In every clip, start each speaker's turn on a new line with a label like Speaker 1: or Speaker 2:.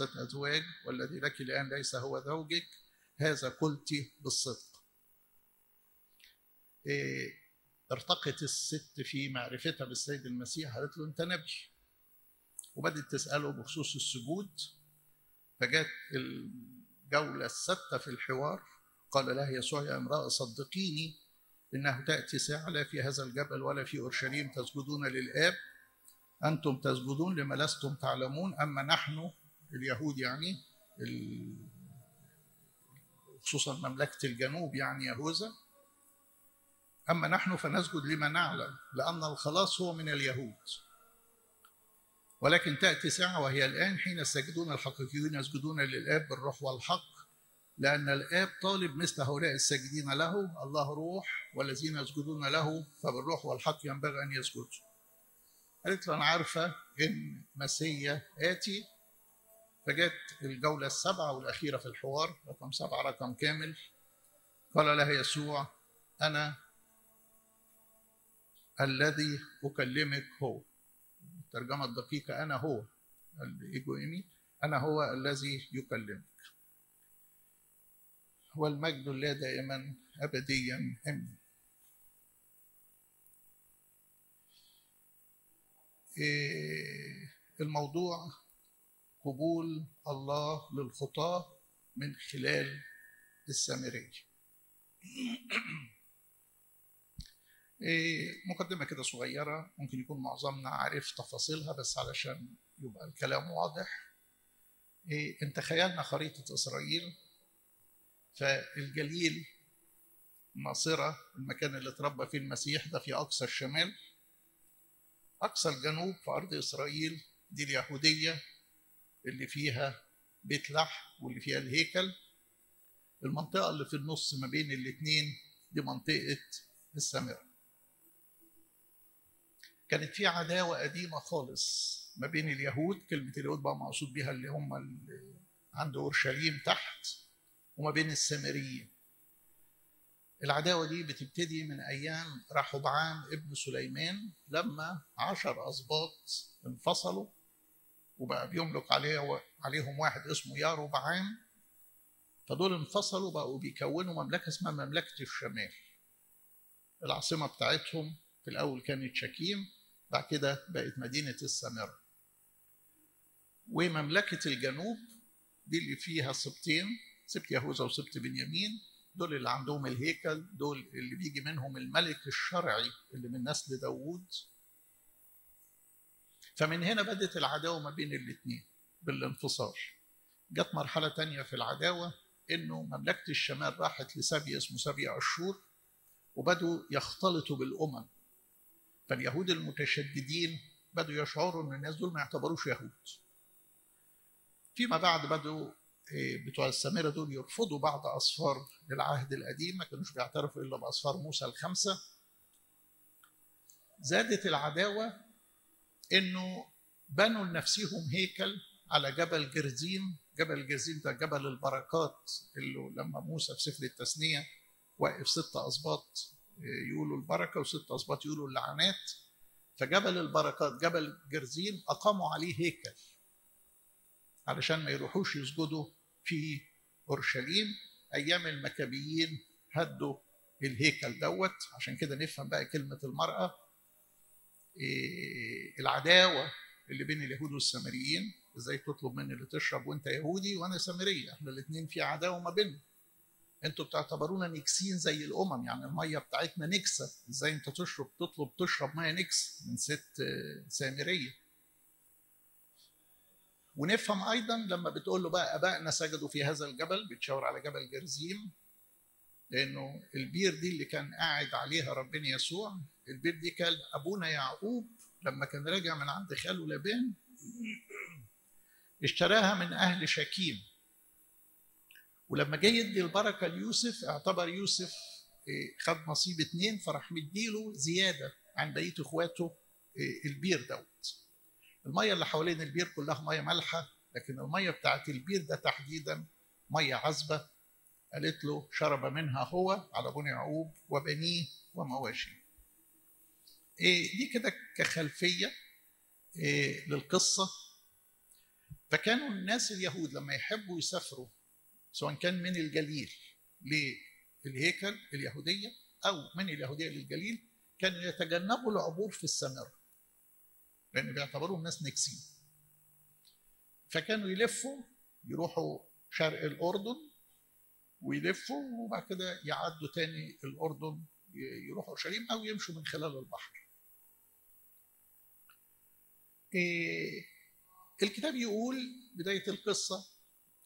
Speaker 1: أزواج والذي لك الآن ليس هو زوجك. هذا قلت بالصدق. إيه ارتقت الست في معرفتها بالسيد المسيح قالت له أنت نبي. وبدت تسأله بخصوص السجود. فجت الجولة الستة في الحوار قال لها يسوع يا امرأة صدقيني إنه تأتي ساعة لا في هذا الجبل ولا في أورشليم تسجدون للآب. أنتم تسجدون لما لستم تعلمون أما نحن اليهود يعني خصوصا مملكة الجنوب يعني يهوذا. أما نحن فنسجد لما نعلم لأن الخلاص هو من اليهود. ولكن تأتي ساعة وهي الآن حين الساجدون الحقيقيون يسجدون للآب بالروح والحق لأن الآب طالب مثل هؤلاء الساجدين له. الله روح والذين يسجدون له فبالروح والحق ينبغي أن يسجدوا. قالت له أنا عارفة إن مسيا آتي فجت الجولة السابعة والأخيرة في الحوار رقم سبعة رقم كامل. قال لها يسوع أنا الذي أكلمك هو. الترجمة الدقيقة أنا هو. الإيجويمي أنا هو الذي يكلمك. والمجد لله دائما أبديا آمين الموضوع قبول الله للخطاة من خلال السامرية مقدمة كده صغيرة ممكن يكون معظمنا عارف تفاصيلها بس علشان يبقى الكلام واضح. انت تخيلنا خريطة إسرائيل فالجليل ناصرة المكان اللي اتربى فيه المسيح ده في أقصى الشمال أقصى الجنوب في أرض إسرائيل دي اليهودية اللي فيها بيت لحم واللي فيها الهيكل. المنطقة اللي في النص ما بين الاتنين دي منطقة السامرة كانت في عداوة قديمة خالص ما بين اليهود كلمة اليهود بقى مقصود بيها اللي هم اللي عند أورشليم تحت وما بين السامريين. العداوة دي بتبتدي من أيام رحبعام ابن سليمان لما عشر أسباط انفصلوا وبقى بيملك عليه عليهم واحد اسمه ياروبعام فدول انفصلوا بقوا بيكونوا مملكة اسمها مملكة الشمال. العاصمة بتاعتهم في الأول كانت شكيم بعد كده بقت مدينة السامرة ومملكة الجنوب دي اللي فيها سبطين سبط يهوذا وسبط بنيامين دول اللي عندهم الهيكل دول اللي بيجي منهم الملك الشرعي اللي من نسل داوود. فمن هنا بدت العداوة ما بين الاثنين بالانفصال جت مرحلة تانية في العداوة إنه مملكة الشمال راحت لسبي اسمه سبي أشور وبدوا يختلطوا بالأمم. فاليهود المتشددين بدوا يشعروا إن الناس دول ما يعتبروش يهود. فيما بعد بدوا بتوع السامرة دول يرفضوا بعض أصفار العهد القديم ما كانوش بيعترفوا إلا بأصفار موسى الخمسة. زادت العداوة إنه بنوا لنفسهم هيكل على جبل جرزيم. جبل جرزيم ده جبل البركات اللي لما موسى في سفر التثنية وقف ست أسباط يقولوا البركة وست أسباط يقولوا اللعنات. فجبل البركات جبل جرزيم أقاموا عليه هيكل علشان ما يروحوش يسجدوا في أورشليم. أيام المكابيين هدوا الهيكل دوت. عشان كده نفهم بقى كلمة المرأة. العداوة اللي بين اليهود والسامريين إزاي تطلب مني اللي تشرب وأنت يهودي وأنا سامرية؟ إحنا الاثنين في عداوة ما بيننا. أنتوا بتعتبرونا نجسين زي الأمم يعني المية بتاعتنا نجسة إزاي أنت تشرب تطلب تشرب مية نجس من ست سامرية؟ ونفهم أيضا لما بتقول له بقى أبائنا سجدوا في هذا الجبل بتشاور على جبل جرزيم لأنه البير دي اللي كان قاعد عليها ربنا يسوع البير دي كان أبونا يعقوب لما كان راجع من عند خاله لابان اشتراها من أهل شكيم. ولما جه يدي البركة ليوسف اعتبر يوسف خد نصيب اتنين فراح مديله زيادة عن بقية إخواته البير دوت. المية اللي حوالين البير كلها مية مالحة لكن المية بتاعت البير ده تحديدا مية عذبة. قالت له شرب منها هو على بني يعقوب وبنيه ومواشيه. إيه دي كده كخلفية إيه للقصة. فكانوا الناس اليهود لما يحبوا يسافروا سواء كان من الجليل للهيكل اليهودية أو من اليهودية للجليل كانوا يتجنبوا العبور في السامرة لأن بيعتبروهم ناس نكسين. فكانوا يلفوا يروحوا شرق الأردن ويلفوا وبعد كده يعدوا تاني الأردن يروحوا أورشليم أو يمشوا من خلال البحر. إيه الكتاب يقول بداية القصة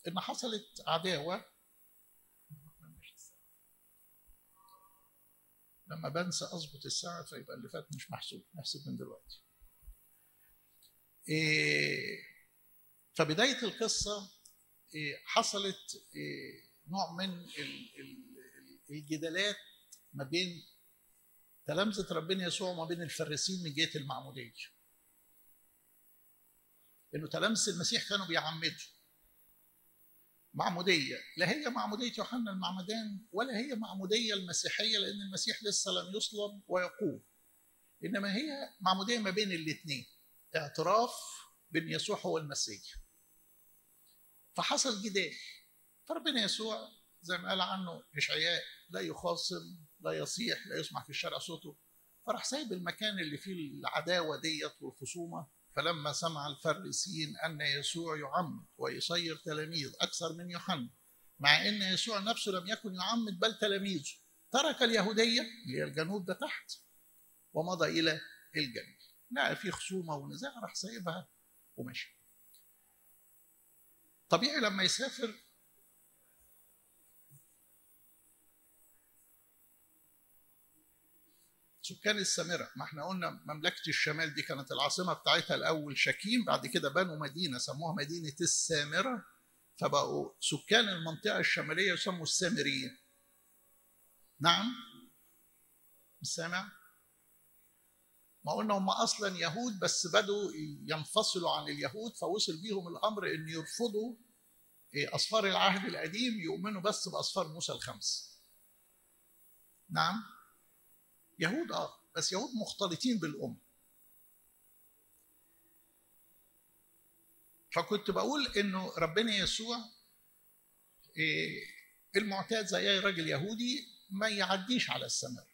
Speaker 1: إن حصلت عداوة لما بنسى اظبط الساعة فيبقى اللي فات مش محسوب نحسب من دلوقتي إيه فبداية القصة إيه حصلت إيه نوع من الجدالات ما بين تلامذة ربنا يسوع وما بين الفريسين من جهة المعمودية. إنه تلامذة المسيح كانوا بيعمدوا. معمودية لا هي معمودية يوحنا المعمدان ولا هي معمودية المسيحية لأن المسيح لسه لم يصلب ويقوم. إنما هي معمودية ما بين الاثنين. اعتراف بأن يسوع هو المسيح. فحصل جدال. فربنا يسوع زي ما قال عنه اشعياء لا يخاصم لا يصيح لا يسمع في الشارع صوته فراح سايب المكان اللي فيه العداوة ديت والخصومة فلما سمع الفريسيين أن يسوع يعمد ويصير تلاميذ أكثر من يوحنا مع أن يسوع نفسه لم يكن يعمد بل تلاميذه ترك اليهودية اللي هي الجنوب ده تحت ومضى إلى الجنوب. لقى في خصومة ونزاع راح سايبها ومشي. طبيعي لما يسافر سكان السامرة. ما إحنا قلنا مملكة الشمال دي كانت العاصمة بتاعتها الأول شكيم بعد كده بنوا مدينة سموها مدينة السامرة فبقوا سكان المنطقة الشمالية يسموا السامريين. نعم؟ مش سامع؟ ما قلنا هم أصلا يهود بس بدوا ينفصلوا عن اليهود فوصل بيهم الأمر أن يرفضوا أسفار العهد القديم يؤمنوا بس بأسفار موسى الخمس. نعم؟ يهود آه بس يهود مختلطين بالأم فكنت بقول إنه ربنا يسوع إيه المعتاد زي أي راجل يهودي ما يعديش على السماء.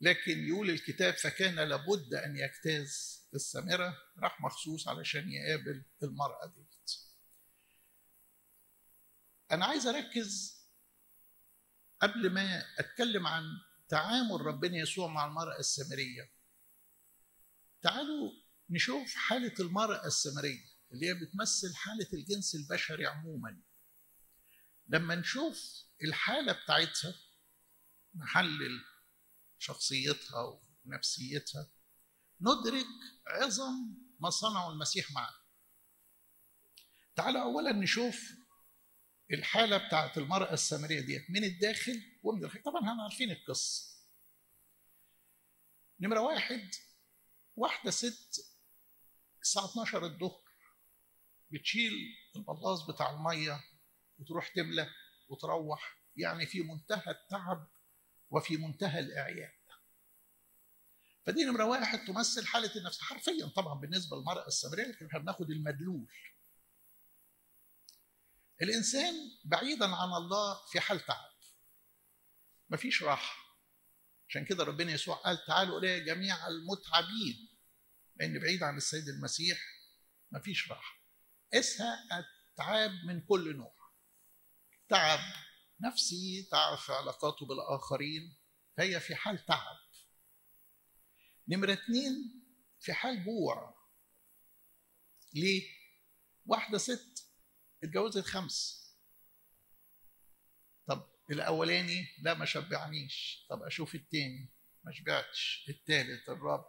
Speaker 1: لكن يقول الكتاب فكان لابد أن يجتاز السامرة راح مخصوص علشان يقابل المرأة ديت. أنا عايز أركز قبل ما أتكلم عن تعامل ربنا يسوع مع المرأة السامرية. تعالوا نشوف حالة المرأة السامرية اللي هي بتمثل حالة الجنس البشري عموما. لما نشوف الحالة بتاعتها نحلل شخصيتها ونفسيتها ندرك عظم ما صنعه المسيح معها تعالوا أولا نشوف الحالة بتاعت المرأة السامرية ديت من الداخل ومن الخارج طبعا إحنا عارفين القصة. نمرة واحد واحدة ست الساعة 12 الظهر بتشيل البلاص بتاع المية وتروح تملى وتروح يعني في منتهى التعب وفي منتهى الإعياء فدي نمرة واحد تمثل حالة النفس. حرفيا طبعا بالنسبة للمرأة السامرية لكن إحنا بناخد المدلول. الإنسان بعيدا عن الله في حال تعب. مفيش راحة. عشان كده ربنا يسوع قال تعالوا إلي جميع المتعبين. لأن بعيد عن السيد المسيح مفيش راحة. اسها التعب من كل نوع. تعب نفسي تعب في علاقاته بالآخرين. فهي في حال تعب. نمرة اتنين في حال جوع. ليه؟ واحدة ست. اتجوزت خمس طب الأولاني لا ما شبعنيش. طب أشوف التاني. ما شبعتش. التالت الرابع.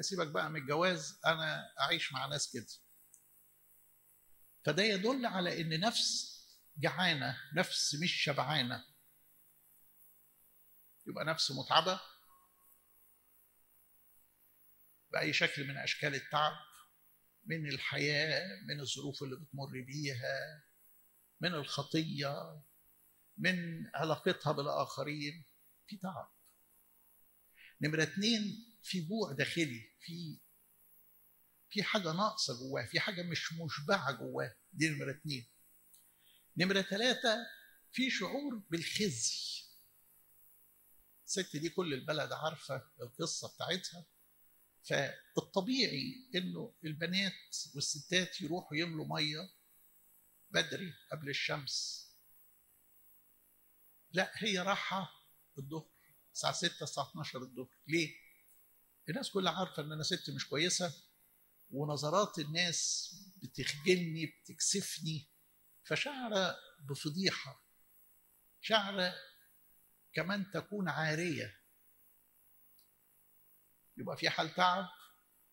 Speaker 1: سيبك بقى من الجواز. أنا أعيش مع ناس كده. فده يدل على إن نفس جعانة نفس مش شبعانة. يبقى نفس متعبة بأي شكل من أشكال التعب. من الحياة من الظروف اللي بتمر بيها من الخطية من علاقتها بالآخرين. في تعب. نمرة اتنين في جوع داخلي في في حاجة ناقصة جواه في حاجة مش مشبعة جواه. دي نمرة اتنين. نمرة ثلاثة في شعور بالخزي. الست دي كل البلد عارفة القصة بتاعتها. فالطبيعي إنه البنات والستات يروحوا يملوا مية بدري قبل الشمس. لا هي راحة الظهر الساعة 6 الساعة 12 الظهر. ليه؟ الناس كلها عارفة إن أنا ست مش كويسة ونظرات الناس بتخجلني بتكسفني. فشعر بفضيحة شعر كمان تكون عارية. يبقى في حال تعب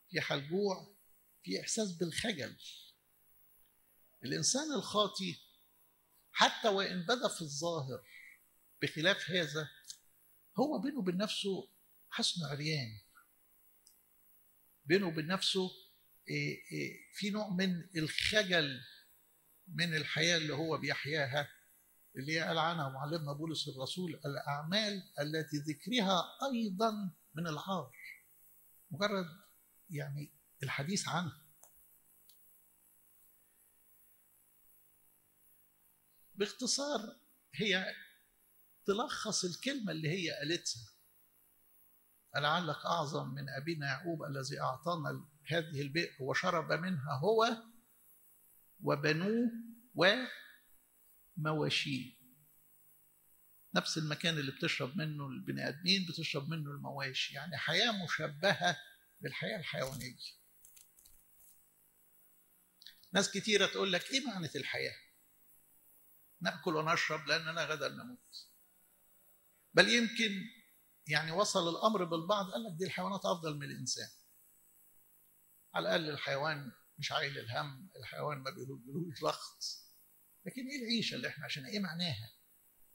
Speaker 1: في حال جوع في إحساس بالخجل. الإنسان الخاطي حتى وإن بدا في الظاهر بخلاف هذا هو بينه وبين نفسه حسن عريان. بينه وبين نفسه في نوع من الخجل من الحياة اللي هو بيحياها اللي قال عنها معلمنا بولس الرسول الأعمال التي ذكرها أيضا من العار. مجرد يعني الحديث عنها باختصار هي تلخص الكلمة اللي هي قالتها. لعلك أعظم من أبينا يعقوب الذي أعطانا هذه البئر وشرب منها هو وبنوه ومواشيه. نفس المكان اللي بتشرب منه البني آدمين بتشرب منه المواشي. يعني حياة مشبهة بالحياة الحيوانية. ناس كتيرة تقول لك إيه معنى الحياة؟ نأكل ونشرب لاننا غدا نموت. بل يمكن يعني وصل الأمر بالبعض قال لك دي الحيوانات أفضل من الإنسان. على الأقل الحيوان مش عايل الهم الحيوان ما بيقولوش ضغط. لكن إيه العيشة اللي إحنا عشان إيه معناها؟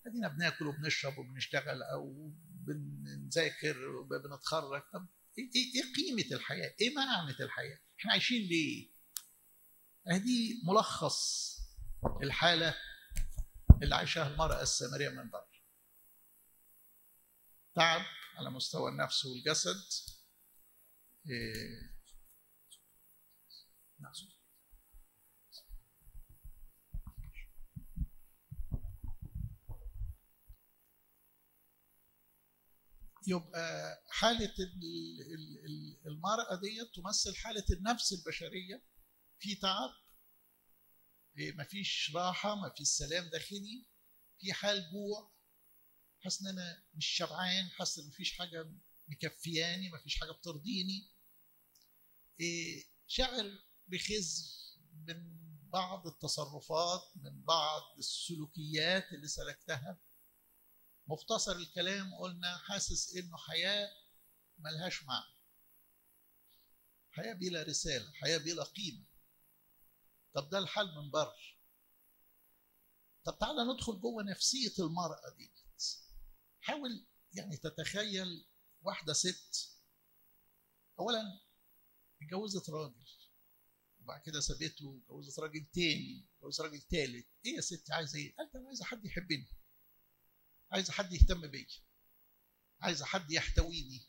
Speaker 1: ادينا بناكل وبنشرب وبنشتغل أو بنذاكر وبنتخرج طب إيه إيه قيمة الحياة؟ إيه معنى الحياة؟ إحنا عايشين ليه؟ دي ملخص الحالة اللي عايشاها المرأة السامرية من بره. تعب على مستوى النفس والجسد إيه يبقى حالة المرأة دي تمثل حالة النفس البشرية في تعب مفيش راحة مفيش سلام داخلي في حال جوع حاسس إن أنا مش شبعان حاسس إن مفيش حاجة مكفياني مفيش حاجة بترضيني. شعر بخزي من بعض التصرفات من بعض السلوكيات اللي سلكتها. مختصر الكلام قلنا حاسس إنه حياة ملهاش معنى. حياة بلا رسالة حياة بلا قيمة. طب ده الحال من بره. طب تعالى ندخل جوه نفسية المرأة دي. حاول يعني تتخيل واحدة ست. اولا اتجوزت راجل وبعد كده سابته اتجوزت راجل تاني اتجوزت راجل تالت. إيه يا ستي عايزة إيه؟ قالت أنا عايزة حد يحبني. عايزه حد يهتم بيا عايزه حد يحتويني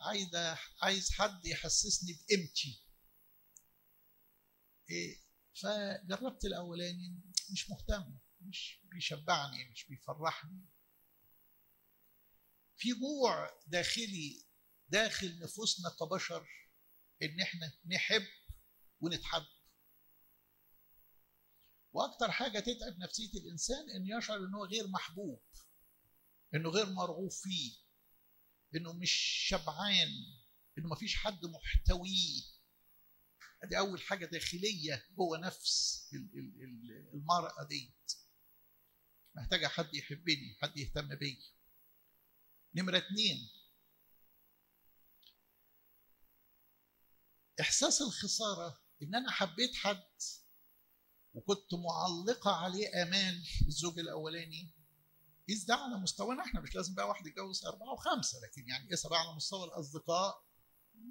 Speaker 1: عايزه عايز حد يحسسني بقيمتي. إيه فجربت الأولاني مش مهتم مش بيشبعني مش بيفرحني. في جوع داخلي داخل نفوسنا كبشر إن إحنا نحب ونتحب. وأكتر حاجة تتعب نفسية الإنسان انه يشعر إنه غير محبوب إنه غير مرغوب فيه إنه مش شبعان إنه مفيش حد محتويه. أدي أول حاجة داخلية جوه نفس المرأة ديت. محتاجة حد يحبني حد يهتم بيا. نمرة اتنين. إحساس الخسارة إن أنا حبيت حد وكنت معلقة عليه امال الزوج الأولاني. إذ ده على مستوانا إحنا؟ مش لازم بقى واحد يتجوز أربعة وخمسة لكن يعني قيسها بقى على مستوى الأصدقاء؟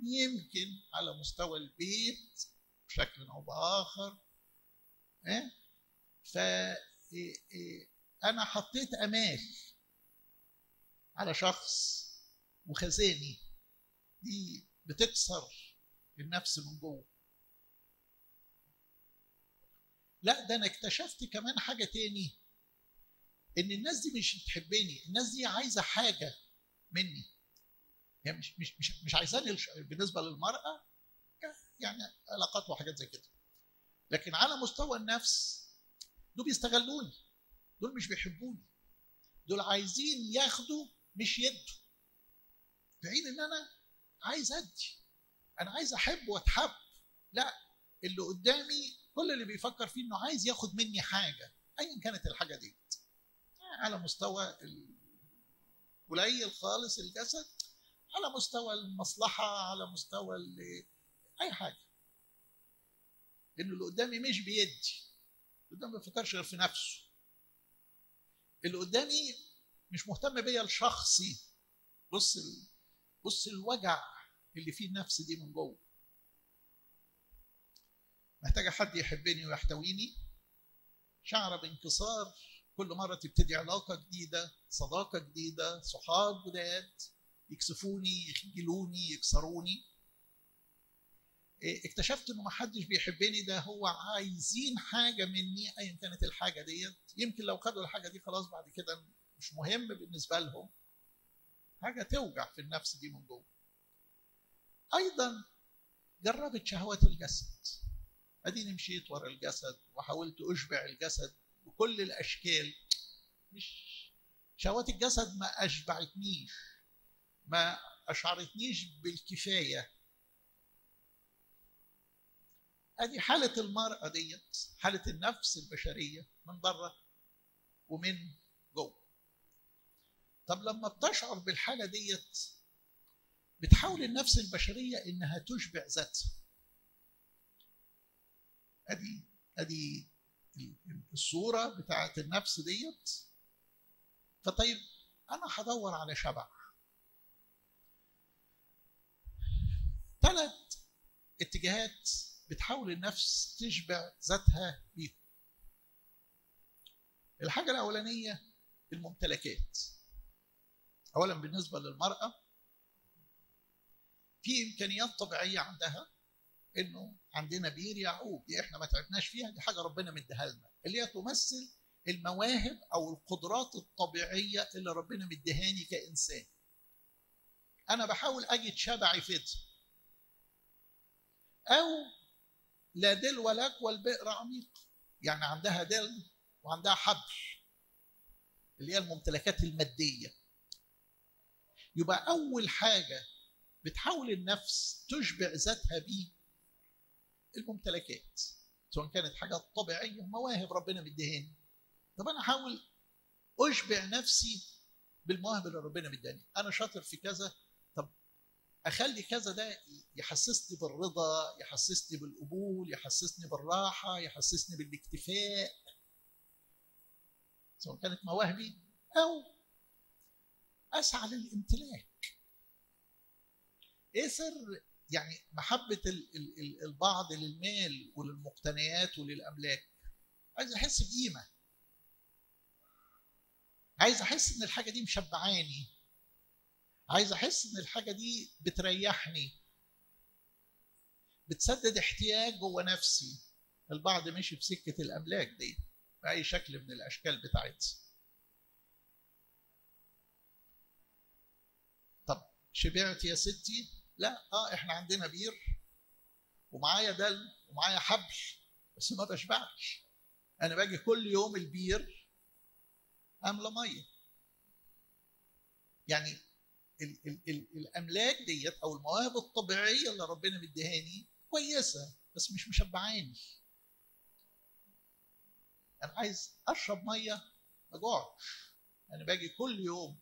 Speaker 1: يمكن على مستوى البيت بشكل أو بآخر. إيه؟ ف أنا حطيت أمال على شخص وخزاني دي بتكسر النفس من جوه. لا ده أنا اكتشفت كمان حاجة تاني إن الناس دي مش بتحبني الناس دي عايزة حاجة مني. يعني مش مش مش, مش عايزاني بالنسبة للمرأة يعني علاقات وحاجات زي كده. لكن على مستوى النفس دول بيستغلوني دول مش بيحبوني. دول عايزين ياخدوا مش يدوا. في حين إن أنا عايز أدي أنا عايز أحب وأتحب. لا اللي قدامي كل اللي بيفكر فيه إنه عايز ياخد مني حاجة ايا كانت الحاجة دي. على مستوى قليل خالص الجسد على مستوى المصلحة على مستوى أي حاجة. لأنه اللي قدامي مش بيدي اللي قدامي ما بيفكرش غير في نفسه. اللي قدامي مش مهتم بيا لشخصي. بص ال... بص الوجع اللي فيه النفس دي من جوه. محتاجة حد يحبني ويحتويني. شعر بانكسار كل مرة تبتدي علاقة جديدة صداقة جديدة صحاب جداد يكسفوني يخجلوني يكسروني. اكتشفت إنه ما حدش بيحبني ده هو عايزين حاجة مني ايا كانت الحاجة ديت. يمكن لو خدوا الحاجة دي خلاص بعد كده مش مهم بالنسبة لهم. حاجة توجع في النفس دي من جوه. أيضا جربت شهوات الجسد. اديني مشيت ورا الجسد وحاولت اشبع الجسد بكل الاشكال. مش شهوات الجسد ما اشبعتنيش ما اشعرتنيش بالكفاية. ادي حالة المرأة ديت حالة النفس البشرية من بره ومن جوه. طب لما بتشعر بالحالة ديت بتحاول النفس البشرية إنها تشبع ذاتها. ادي ادي الصورة بتاعت النفس ديت. فطيب أنا هدور على شبع. ثلاث اتجاهات بتحاول النفس تشبع ذاتها بيهم الحاجة الأولانية الممتلكات. أولا بالنسبة للمرأة في إمكانيات طبيعية عندها إنه عندنا بير يعقوب دي إحنا ما تعبناش فيها دي حاجة ربنا مديها لنا. اللي هي تمثل المواهب أو القدرات الطبيعية اللي ربنا مديهاني كإنسان. أنا بحاول أجد شبعي في أو لا دل ولك والبئر عميق. يعني عندها دل وعندها حبل. اللي هي الممتلكات المادية. يبقى أول حاجة بتحاول النفس تشبع ذاتها بيه الممتلكات سواء كانت حاجات طبيعية مواهب ربنا مديهاني. طب أنا احاول أشبع نفسي بالمواهب اللي ربنا مداني. أنا شاطر في كذا أخلي كذا ده يحسسني بالرضا يحسسني بالقبول يحسسني بالراحة يحسسني بالاكتفاء. سواء كانت مواهبي أو أسعى للامتلاك. إيه سر يعني محبة البعض للمال وللمقتنيات وللأملاك. عايز أحس بقيمة. عايز أحس إن الحاجة دي مشبعاني. عايز أحس إن الحاجة دي بتريحني. بتسدد احتياج جوه نفسي. البعض مشي بسكه الأملاك دي بأي شكل من الأشكال بتاعتها. طب شبعت يا ستي؟ لا آه إحنا عندنا بير ومعايا دل ومعايا حبل بس ما بشبعش. أنا باجي كل يوم البير أملى مية. يعني ال ال ال الأملاك ديت أو المواهب الطبيعية اللي ربنا مديهاني كويسة بس مش مشبعاني. أنا عايز أشرب مية ما اجوعش أنا باجي كل يوم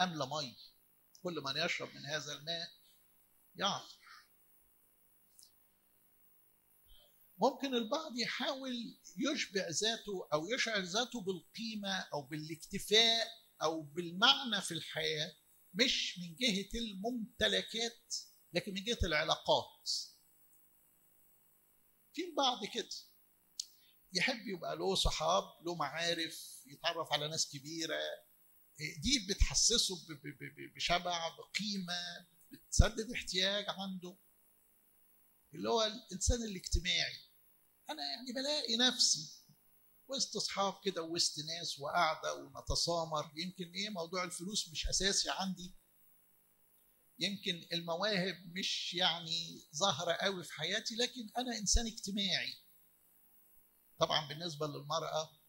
Speaker 1: أملى مية. كل من يشرب من هذا الماء يعطش ممكن البعض يحاول يشبع ذاته أو يشعر ذاته بالقيمة أو بالاكتفاء أو بالمعنى في الحياة مش من جهة الممتلكات لكن من جهة العلاقات. في البعض كده يحب يبقى له صحاب له معارف يتعرف على ناس كبيرة دي بتحسسه بشبع بقيمة بتسدد احتياج عنده. اللي هو الإنسان الاجتماعي. أنا يعني بلاقي نفسي وسط أصحاب كده وسط ناس وقاعدة ونتسامر يمكن إيه موضوع الفلوس مش أساسي عندي. يمكن المواهب مش يعني ظاهرة قوي في حياتي لكن أنا إنسان اجتماعي. طبعا بالنسبة للمرأة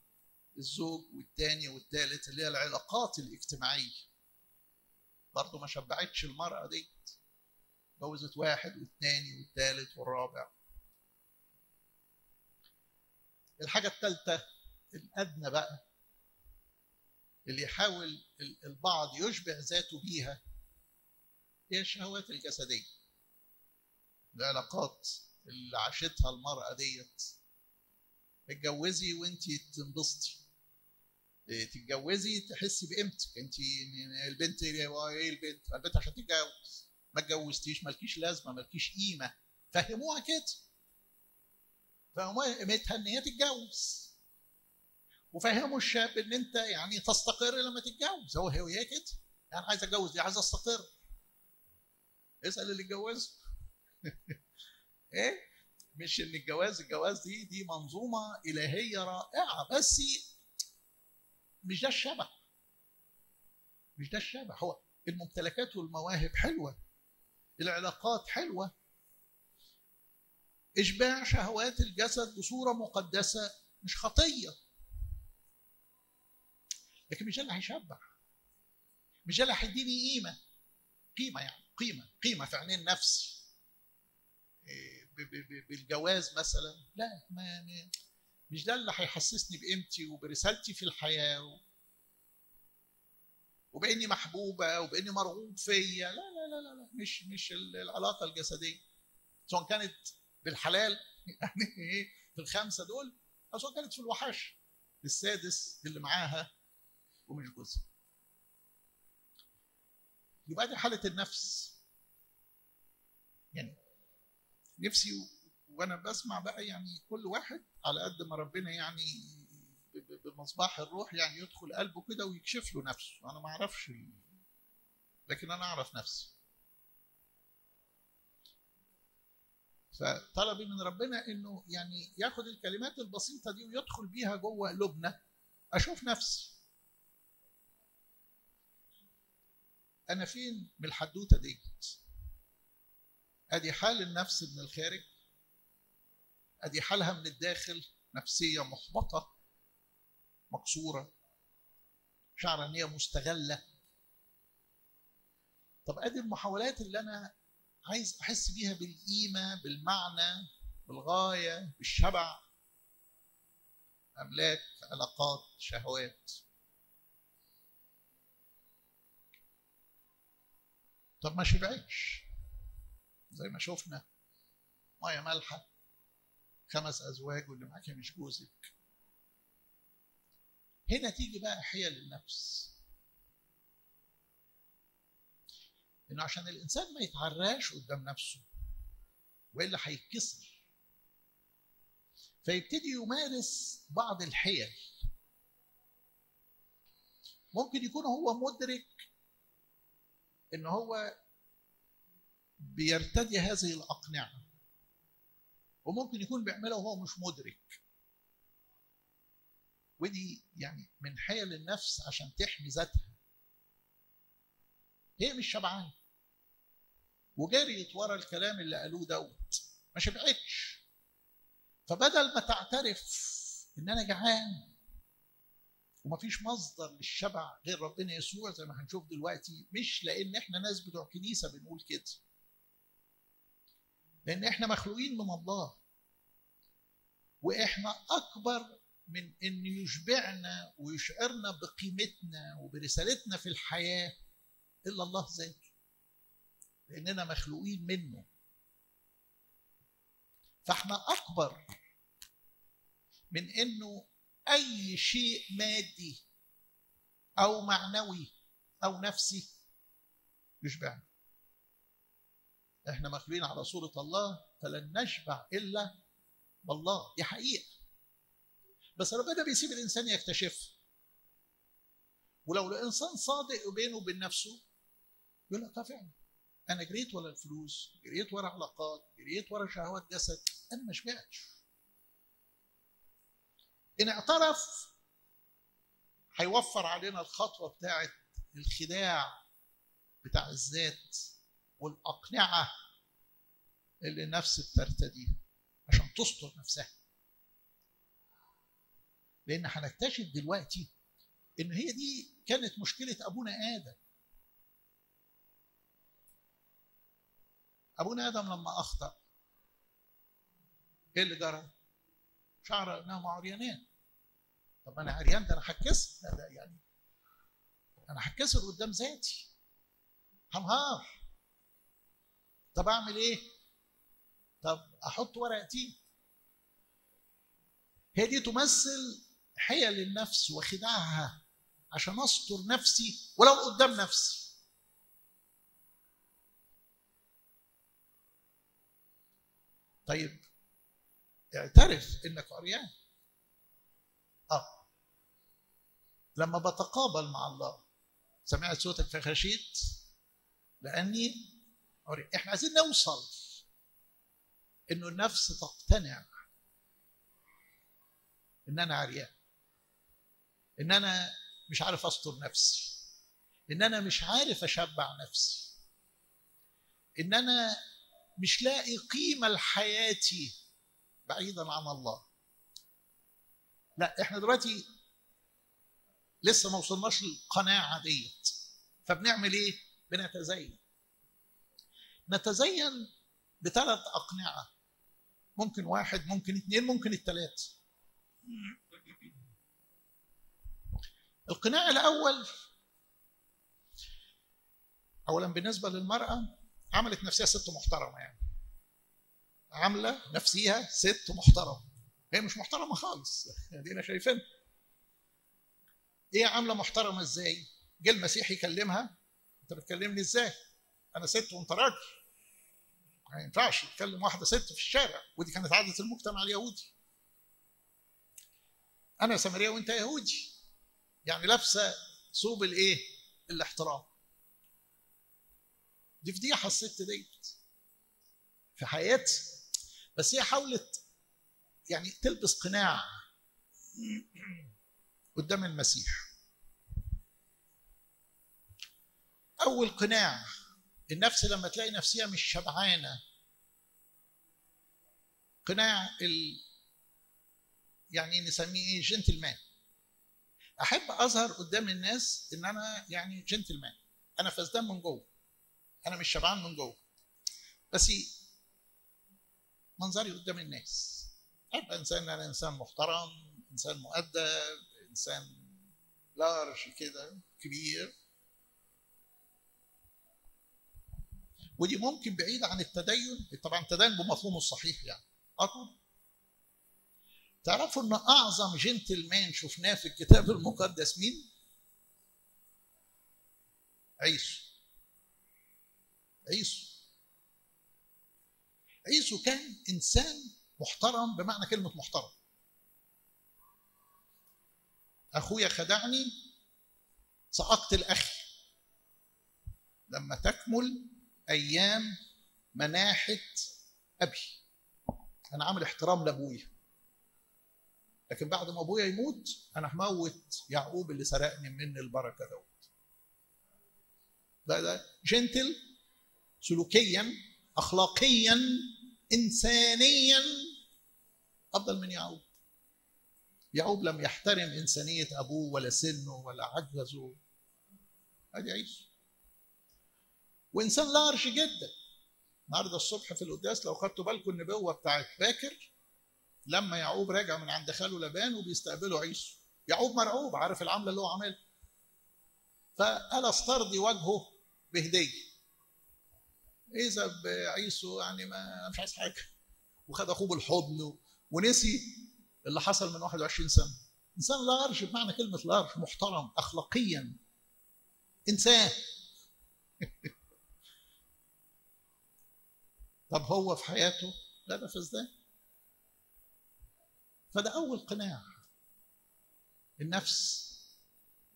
Speaker 1: الزوج والتاني والتالت اللي هي العلاقات الاجتماعية. برضه ما شبعتش المرأة دي. جوزت واحد والتاني والتالت والرابع. الحاجة الثالثه الأدنى بقى اللي يحاول البعض يشبع ذاته بيها هي الشهوات الجسدية. العلاقات اللي عاشتها المرأة ديت. اتجوزي وانت تنبسطي. تتجوزي تحسي بقيمتك. انت البنت إيه البنت البنت عشان تتجوز ما اتجوزتيش مالكيش لازمة مالكيش قيمة. فهموها كده. فهموها قيمتها إن هي تتجوز. وفهموا الشاب إن أنت يعني تستقر لما تتجوز. هو هي كده. يعني عايز أتجوز دي عايز أستقر. اسأل اللي اتجوزه. إيه؟ مش إن الجواز الجواز دي دي منظومة إلهية رائعة. بس مش ده الشبه. مش ده الشبه. هو الممتلكات والمواهب حلوة. العلاقات حلوة. إشباع شهوات الجسد بصورة مقدسة مش خطية. لكن مش ده اللي هيشبع. مش ده اللي هيديني قيمة. قيمة يعني. قيمة. قيمة في عينين نفسي. بالجواز مثلا. لا ما. مش ده اللي هيحسسني بقيمتي وبرسالتي في الحياة وبإني محبوبة وبإني مرغوب فيا؟ لا لا لا لا. مش مش العلاقة الجسدية. سواء كانت بالحلال يعني إيه في الخمسة دول أو سواء كانت في الوحش السادس اللي معاها ومش جوزها. يبقى دي حالة النفس. يعني نفسي وأنا بسمع بقى يعني كل واحد على قد ما ربنا يعني بمصباح الروح يعني يدخل قلبه كده ويكشف له نفسه. أنا ما أعرفش لكن أنا أعرف نفسي. فطلبي من ربنا إنه يعني ياخد الكلمات البسيطة دي ويدخل بيها جوه قلوبنا أشوف نفسي. أنا فين؟ من الحدوتة ديت. أدي حال النفس من الخارج. أدي حالها من الداخل نفسية محبطة مكسورة شعر ان هي مستغلة. طب أدي المحاولات اللي أنا عايز أحس بيها بالقيمة بالمعنى بالغاية بالشبع. أملاك علاقات شهوات. طب ما شبعتش زي ما شفنا مية مالحة. خمس أزواج واللي معاكي مش جوزك. هنا تيجي بقى حيل النفس. إنه عشان الإنسان ما يتعراش قدام نفسه وإلا هيتكسر. فيبتدي يمارس بعض الحيل. ممكن يكون هو مدرك إن هو بيرتدي هذه الأقنعة. وممكن يكون بيعملها وهو مش مدرك. ودي يعني من حيل النفس عشان تحمي ذاتها. هي مش شبعانه وجريت ورا الكلام اللي قالوه دوت. ما شبعتش. فبدل ما تعترف إن أنا جعان ومفيش مصدر للشبع غير ربنا يسوع زي ما هنشوف دلوقتي مش لأن إحنا ناس بتوع كنيسة بنقول كده. لأن إحنا مخلوقين من الله. وإحنا أكبر من إن يشبعنا ويشعرنا بقيمتنا وبرسالتنا في الحياة إلا الله ذاته. لأننا مخلوقين منه. فإحنا أكبر من إنه أي شيء مادي أو معنوي أو نفسي يشبعنا. إحنا مخلوقين على صورة الله فلن نشبع إلا بالله. دي حقيقة. بس ربنا بيسيب الإنسان يكتشفها ولو الإنسان صادق بينه وبين نفسه يقول لك فعلا أنا جريت ورا الفلوس جريت ورا علاقات جريت ورا شهوات جسد أنا ما شبعتش. إن اعترف هيوفر علينا الخطوة بتاعه الخداع بتاع الذات. والأقنعة اللي النفس بترتديها عشان تستر نفسها. لأن هنكتشف دلوقتي إن هي دي كانت مشكلة أبونا آدم. أبونا آدم لما أخطأ إيه اللي جرى؟ شعر انهم عريانين طب أنا عريان ده أنا هتكسر. ده يعني أنا هتكسر قدام ذاتي. هنهار. طب اعمل إيه؟ طب أحط ورقتي هي دي تمثل حيل النفس وخداعها عشان استر نفسي ولو قدام نفسي. طيب اعترف إنك عريان. آه. لما بتقابل مع الله سمعت صوتك فخشيت لأني إحنا عايزين نوصل إنه النفس تقتنع إن أنا عريان إن أنا مش عارف أستر نفسي إن أنا مش عارف أشبع نفسي إن أنا مش لاقي قيمة لحياتي بعيدا عن الله. لا إحنا دلوقتي لسه ما وصلناش للقناعة ديت. فبنعمل إيه؟ بنتزين نتزين بثلاث أقنعة. ممكن واحد ممكن اثنين ممكن الثلاثه القناع الأول اولا بالنسبة للمرأة عملت نفسها ست محترمة يعني. عاملة نفسيها ست محترمة. هي مش محترمة خالص. دينا شايفين. إيه عاملة محترمة إزاي؟ جه المسيح يكلمها. أنت بتكلمني إزاي؟ أنا ست وانت راجل. ما ينفعش تكلم واحدة ست في الشارع ودي كانت عادة المجتمع اليهودي. أنا سامرية وأنت يهودي. يعني لابسة ثوب الإيه؟ الإحترام. دي فضيحه الست ديت في حياتي. بس هي حاولت يعني تلبس قناع قدام المسيح. أول قناع النفس لما تلاقي نفسها مش شبعانة. قناع ال يعني نسميه إيه جنتلمان أحب أظهر قدام الناس إن أنا يعني جنتلمان أنا فزدان من جوه. أنا مش شبعان من جوه. بس منظري قدام الناس. ابقى إنسان أنا إنسان محترم إنسان مؤدب إنسان لارج كده كبير. ودي ممكن بعيدة عن التدين طبعا التدين بمفهومه الصحيح يعني. آه تعرفوا إن أعظم جنتلمان شفناه في الكتاب المقدس مين؟ عيسو. عيسو. عيسو كان إنسان محترم بمعنى كلمة محترم. أخويا خدعني سأقتل أخي. لما تكمل أيام مناحة أبي. أنا عامل احترام لأبويا. لكن بعد ما أبويا يموت أنا هموت يعقوب اللي سرقني مني البركة دوت. ده ده جنتل سلوكيا اخلاقيا انسانيا أفضل من يعقوب. يعقوب لم يحترم إنسانية أبوه ولا سنه ولا عجزه. ادي عيسو وإنسان لارج جدا. النهارده الصبح في القداس لو خدتوا بالكم النبوة بتاعت باكر لما يعقوب راجع من عند خاله لبان وبيستقبله عيسو. يعقوب مرعوب عارف العملة اللي هو عاملها فقال استرضي وجهه بهدية. إذا بعيسو يعني ما مش عايز حاجة. وخد أخوه بالحضن ونسي اللي حصل من 21 سنة. إنسان large بمعنى كلمة large محترم اخلاقيا. إنسان. طب هو في حياته لا ده فزدان فده أول قناع النفس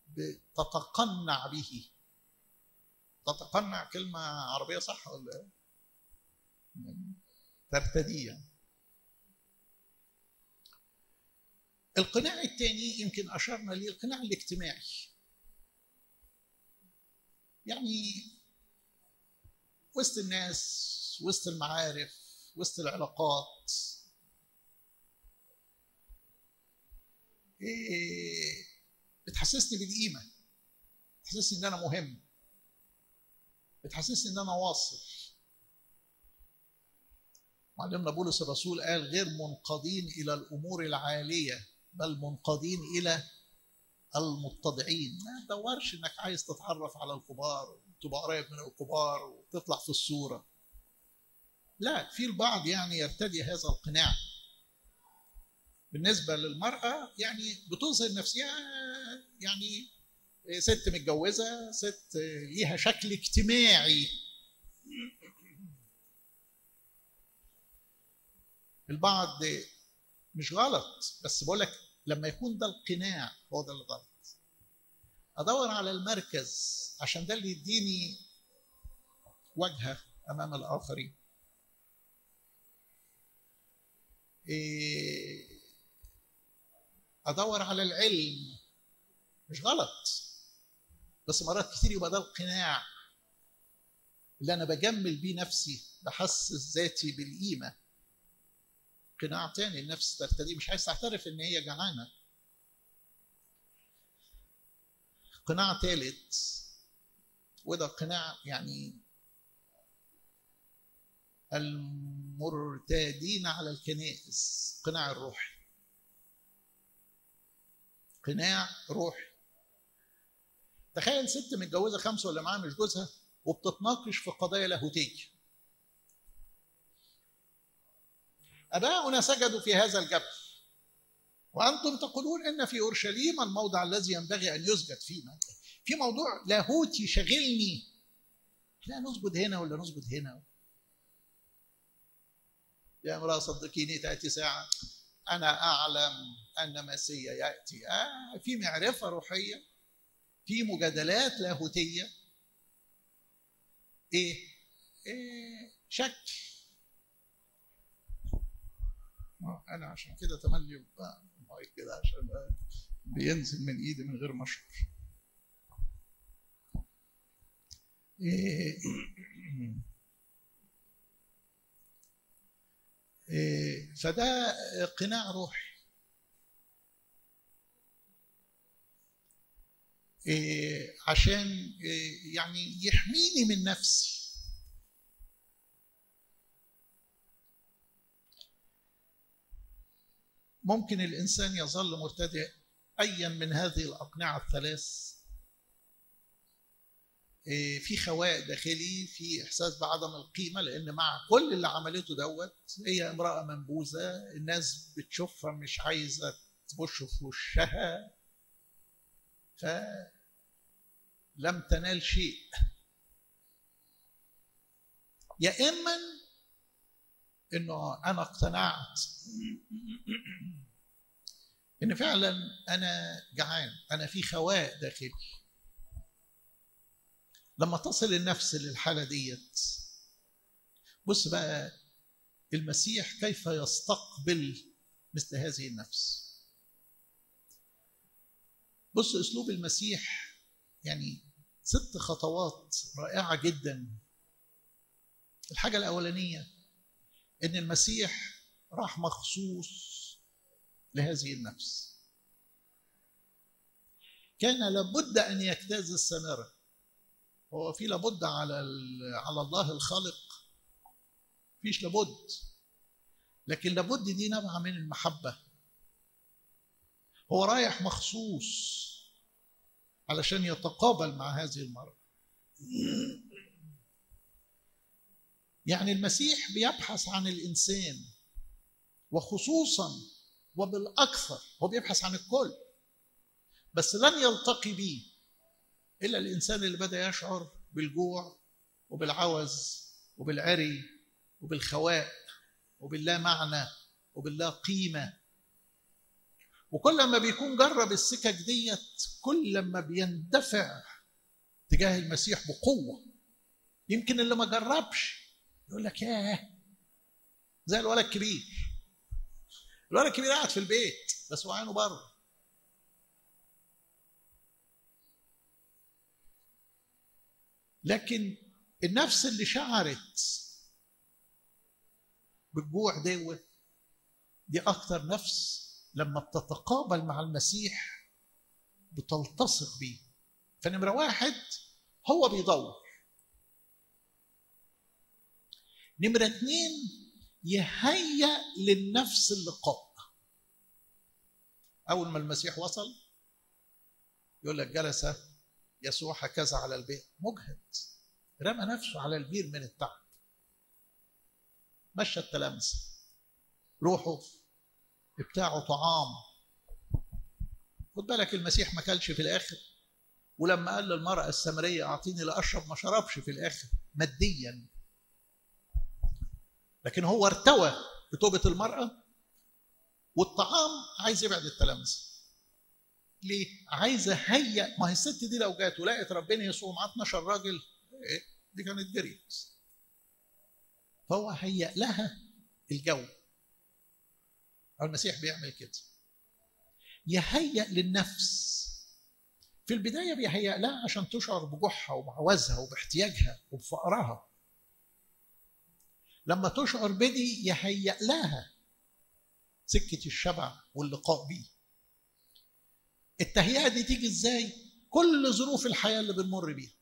Speaker 1: بتتقنع به تتقنع كلمة عربية صح ولا إيه؟ ترتدي يعني. القناع الثاني يمكن أشرنا ليه القناع الاجتماعي يعني وسط الناس وسط المعارف وسط العلاقات. إيه بتحسسني بالقيمة. بتحسسني إن أنا مهم. بتحسسني إن أنا واصل. معلمنا بولس الرسول قال غير منقادين إلى الأمور العالية بل منقادين إلى المتضعين. ما تدورش إنك عايز تتعرف على الكبار تبقى قريب من الكبار وتطلع في الصورة. لا في البعض يعني يرتدي هذا القناع. بالنسبة للمرأة يعني بتظهر نفسها يعني ست متجوزة ست ليها شكل اجتماعي. البعض مش غلط بس بقول لك لما يكون ده القناع هو ده الغلط. أدور على المركز عشان ده اللي يديني وجهة أمام الآخرين. أدور على العلم. مش غلط. بس مرات كتير يبقى ده القناع اللي أنا بجمل بيه نفسي بحسس ذاتي بالقيمة. قناع تاني النفس ترتدي. مش عايز تعترف إن هي جعانة. قناع ثالث وده قناع يعني المرتادين على الكنائس قناع الروحي قناع روحي تخيل ست متجوزة خمسة ولا معاها مش جوزها وبتتناقش في قضايا لاهوتيه اباؤنا سجدوا في هذا الجبل. وأنتم تقولون إن في أورشليم الموضع الذي ينبغي أن يسجد فيه. في موضوع لاهوتي شغلني لا نسجد هنا ولا نسجد هنا. يا امراه صدقيني تأتي ساعة أنا أعلم أن مسيا يأتي. آه في معرفة روحية في مجادلات لاهوتية. إيه, إيه شك. أنا عشان كده تملي المايك كده عشان بينزل من إيدي من غير ما أشعر. إيه إيه فده قناع روحي. إيه عشان إيه يعني يحميني من نفسي. ممكن الإنسان يظل مرتدئ ايا من هذه الأقنعة الثلاث. في خواء داخلي في إحساس بعدم القيمة لأن مع كل اللي عملته دوت هي امرأة منبوذة الناس بتشوفها مش عايزة تبش في وشها فلم تنال شيء. يا إما إنه أنا اقتنعت إن فعلا أنا جعان أنا في خواء داخلي. لما تصل النفس للحالة ديت بص بقى المسيح كيف يستقبل مثل هذه النفس؟ بص أسلوب المسيح يعني ست خطوات رائعة جدا. الحاجة الأولانية إن المسيح راح مخصوص لهذه النفس. كان لابد أن يجتاز السمرة. هو في لابد على على الله الخالق. فيش لابد. لكن لابد دي نابعه من المحبة. هو رايح مخصوص علشان يتقابل مع هذه المرأة. يعني المسيح بيبحث عن الإنسان وخصوصا وبالأكثر هو بيبحث عن الكل بس لن يلتقي به إلا الإنسان اللي بدأ يشعر بالجوع وبالعوز وبالعري وبالخواء وباللا معنى وباللا قيمة. وكل ما بيكون جرب السكك ديت كل ما بيندفع تجاه المسيح بقوة. يمكن اللي ما جربش يقول لك ياه زي الولد الكبير. الولد الكبير قاعد في البيت بس هو عينه بره. لكن النفس اللي شعرت بالجوع دوت دي أكتر نفس لما بتتقابل مع المسيح بتلتصق بيه. فنمرة واحد هو بيدور. نمرة اتنين يهيأ للنفس اللقاء أول ما المسيح وصل يقول لك جلس يسوع هكذا على البئر مجهد. رمى نفسه على البير من التعب. مشى التلامذة روحوا بتاعه طعام. خد بالك المسيح ما كلش في الآخر. ولما قال للمرأة السامرية أعطيني لأشرب ما شربش في الآخر ماديا. لكن هو ارتوى بتوبة المرأة والطعام عايز يبعد التلامذة ليه؟ عايز هيئ ما هي الست دي لو جات ولقت ربنا يسوع معاه 12 راجل إيه؟ دي كانت جريت فهو هيئ لها الجو. المسيح بيعمل كده. يهيئ للنفس. في البداية بيهيئ لها عشان تشعر بجوعها وبعوزها وباحتياجها وبفقرها. لما تشعر بدي يهيئ لها سكة الشبع واللقاء بيه. التهيئة دي تيجي إزاي؟ كل ظروف الحياة اللي بنمر بيها.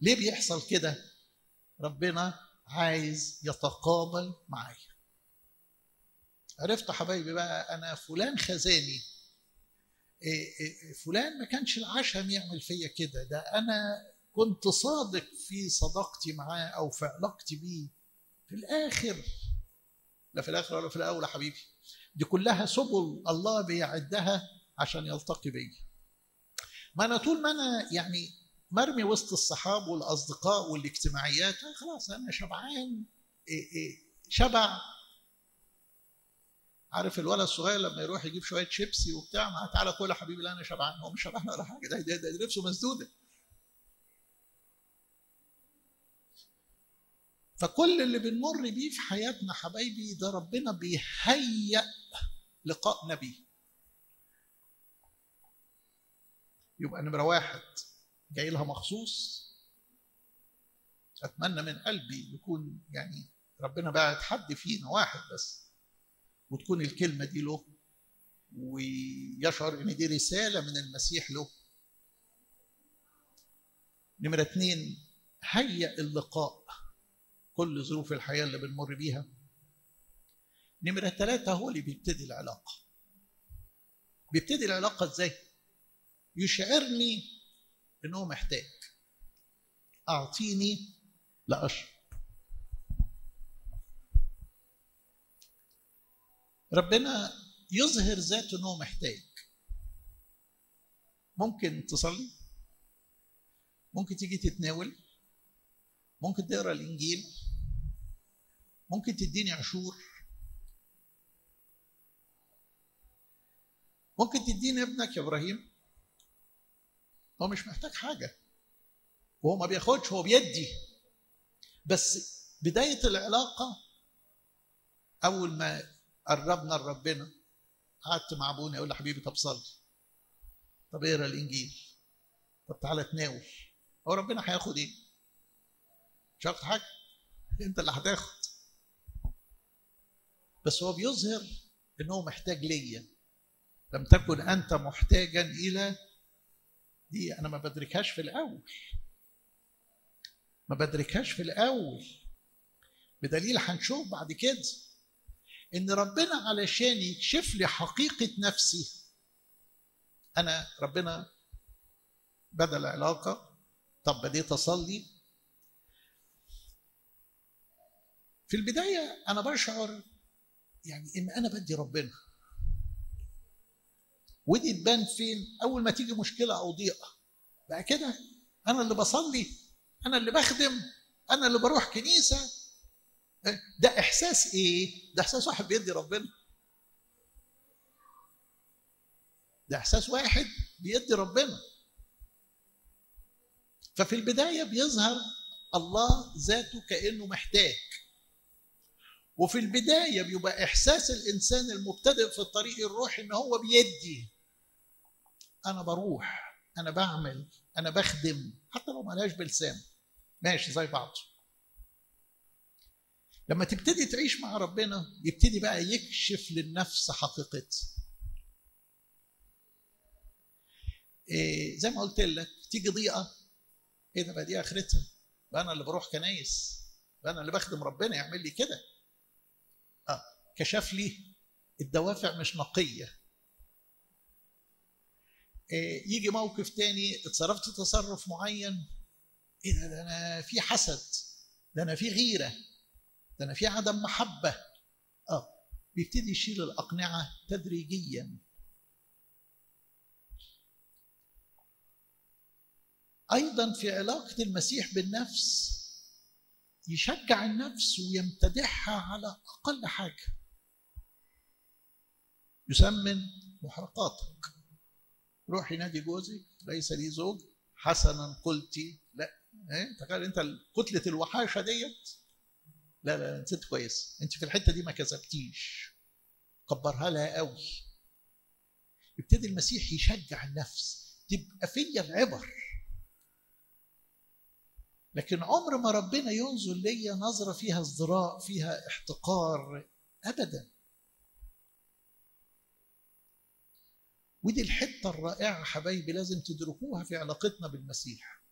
Speaker 1: ليه بيحصل كده؟ ربنا عايز يتقابل معايا. عرفت حبايبي بقى أنا فلان خزاني. فلان ما كانش العشم يعمل فيا كده. ده أنا كنت صادق في صداقتي معاه أو في علاقتي بيه. في الآخر لا في الآخر ولا في الأول يا حبيبي. دي كلها سبل الله بيعدها عشان يلتقي بيا ما أنا طول ما أنا يعني مرمي وسط الصحاب والأصدقاء والاجتماعيات خلاص أنا شبعان شبع. عارف الولد الصغير لما يروح يجيب شوية شيبسي وبتاع ما تعالى كل يا حبيبي لا أنا شبعان هو مش شبعان ولا حاجة ده, ده, ده نفسه مسدودة. فكل اللي بنمر بيه في حياتنا حبايبي ده ربنا بيهيأ لقائنا بيه يبقى نمرة واحد جاي لها مخصوص. أتمنى من قلبي يكون يعني ربنا بعت حد فينا واحد بس وتكون الكلمة دي له ويشعر إن دي رسالة من المسيح له. نمرة اتنين هيئ اللقاء. كل ظروف الحياة اللي بنمر بيها. نمرة ثلاثة هو اللي بيبتدي العلاقة. بيبتدي العلاقة إزاي؟ يشعرني انه محتاج. أعطيني لاشرب ربنا يظهر ذاته انه محتاج. ممكن تصلي. ممكن تيجي تتناول. ممكن تقرأ الإنجيل. ممكن تديني عشور؟ ممكن تديني ابنك يا إبراهيم؟ هو مش محتاج حاجة. وهو ما بياخدش هو بيدي. بس بداية العلاقة أول ما قربنا لربنا قعدت مع أبونا يقول لي حبيبي طب صلي. طب اقرأ الإنجيل. طب تعالى تناول. هو ربنا هياخد إيه؟ مش هياخد حاجة. أنت اللي هتاخد. بس هو بيظهر إن هو محتاج ليا. لم تكن أنت محتاجا إلى دي أنا ما بدركهاش في الأول. ما بدركهاش في الأول. بدليل هنشوف بعد كده إن ربنا علشان يكشف لي حقيقة نفسي أنا ربنا بدا العلاقه طب بديت أصلي. في البداية أنا بشعر يعني إن أنا بدي ربنا. ودي تبان فين؟ أول ما تيجي مشكلة أو ضيقه بقى كده أنا اللي بصلي أنا اللي بخدم أنا اللي بروح كنيسة. ده إحساس إيه؟ ده إحساس واحد بيدي ربنا. ده إحساس واحد بيدي ربنا. ففي البداية بيظهر الله ذاته كأنه محتاج. وفي البداية بيبقى إحساس الإنسان المبتدئ في الطريق الروحي إن هو بيدي. أنا بروح أنا بعمل أنا بخدم حتى لو مالهاش بلسان. ماشي زي بعض. لما تبتدي تعيش مع ربنا يبتدي بقى يكشف للنفس حقيقتها إيه زي ما قلت لك تيجي ضيقة إيه ده بقى دي آخرتها. بقى أنا اللي بروح كنايس. بقى أنا اللي بخدم ربنا يعمل لي كده. كشف لي الدوافع مش نقية. إيه يجي موقف تاني اتصرفت تصرف معين إيه ده, ده أنا في حسد ده أنا في غيرة ده أنا في عدم محبة. آه بيبتدي يشيل الأقنعة تدريجيا. أيضا في علاقة المسيح بالنفس يشجع النفس ويمتدحها على أقل حاجة. يسمن محرقاتك. روحي نادي جوزك ليس لي زوج. حسنا قلت لا. إيه؟ تخيل أنت كتلة الوحاشة ديت. لا لا انت ست كويس. أنت في الحتة دي ما كذبتيش. كبرها لها قوي. يبتدي المسيح يشجع النفس. تبقى فيا العبر. لكن عمر ما ربنا ينظر ليا نظرة فيها ازدراء فيها احتقار أبدا. ودي الحتة الرائعة حبايبي لازم تدركوها في علاقتنا بالمسيح.